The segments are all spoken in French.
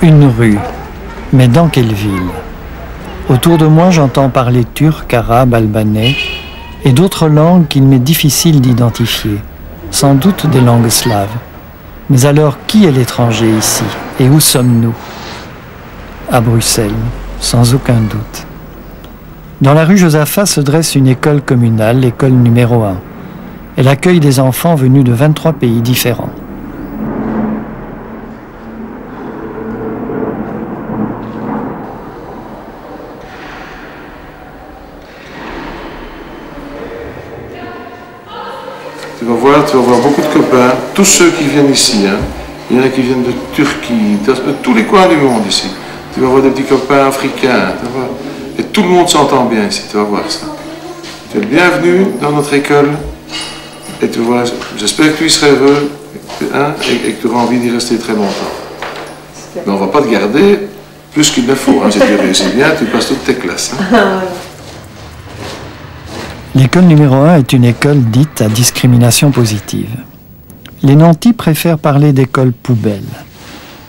Une rue. Mais dans quelle ville? Autour de moi, j'entends parler turc, arabe, albanais et d'autres langues qu'il m'est difficile d'identifier, sans doute des langues slaves. Mais alors, qui est l'étranger ici et où sommes-nous? À Bruxelles, sans aucun doute. Dans la rue Josaphat se dresse une école communale, l'école numéro 1. Elle accueille des enfants venus de 23 pays différents. Tu vas voir, tu vas voir beaucoup de copains, tous ceux qui viennent ici. Hein. Il y en a qui viennent de Turquie, de tous les coins du monde ici. Tu vas voir des petits copains africains. tu vas voir. Et tout le monde s'entend bien ici, tu vas voir ça. Tu es le bienvenu dans notre école. Et tu vois, j'espère que tu y seras heureux hein, et, et que tu auras envie d'y rester très longtemps. Mais on ne va pas te garder plus qu'il ne faut. Hein. Si tu réussis bien, tu passes toutes tes classes. hein. L'école numéro 1 est une école dite à discrimination positive. Les nantis préfèrent parler d'école poubelle.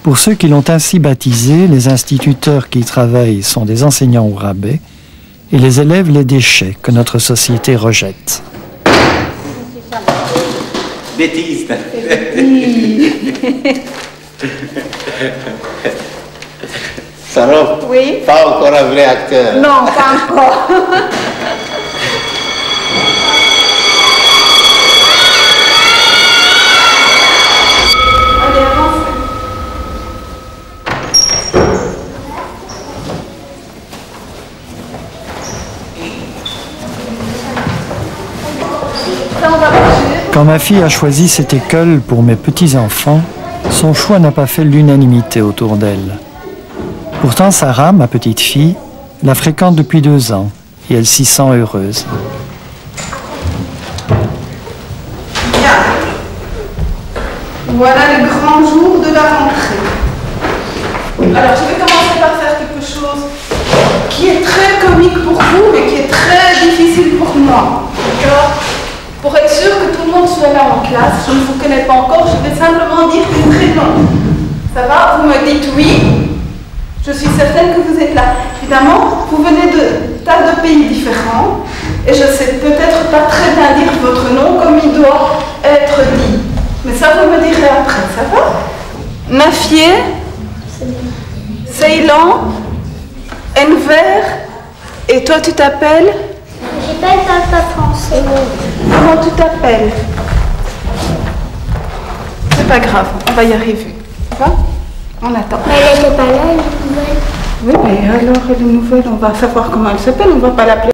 Pour ceux qui l'ont ainsi baptisée, les instituteurs qui y travaillent sont des enseignants au rabais et les élèves les déchets que notre société rejette. Bêtise. Salope, Oui pas encore un vrai acteur. Non, pas encore. Allez, avance. Ça, on va bouger. Quand ma fille a choisi cette école pour mes petits-enfants, son choix n'a pas fait l'unanimité autour d'elle. Pourtant, Sarah, ma petite fille, la fréquente depuis deux ans et elle s'y sent heureuse. Bien. Voilà le grand jour de la rentrée. Alors, je vais commencer par faire quelque chose qui est très comique pour vous, mais qui est très difficile pour moi. D'accord Pour être sûr en classe, je ne vous connais pas encore, je vais simplement dire une prénom. Ça va Vous me dites oui. Je suis certaine que vous êtes là. Évidemment, vous venez de tas de pays différents et je sais peut-être pas très bien dire votre nom comme il doit être dit. Mais ça, vous me direz après, ça va? Nafier, Ceylan, Enver, et toi tu t'appelles? J'ai pas le papa français. Comment tu t'appelles? Pas grave, on va y arriver. Ça va On attend. Mais elle était pas là, elle est nouvelle. Oui, mais alors les nouvelles, on va savoir comment elle s'appelle, on va pas l'appeler.